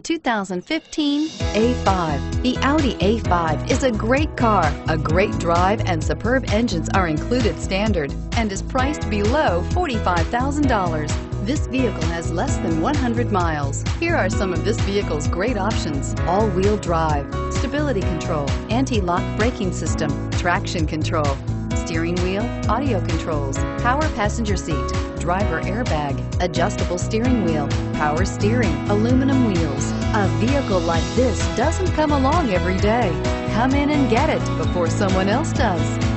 The 2015 A5. The Audi A5 is a great car. A great drive and superb engines are included standard and is priced below $45,000. This vehicle has less than 100 miles. Here are some of this vehicle's great options. All-wheel drive, stability control, anti-lock braking system, traction control, steering wheel, audio controls, power passenger seat, driver airbag, adjustable steering wheel, power steering, aluminum wheels. A vehicle like this doesn't come along every day. Come in and get it before someone else does.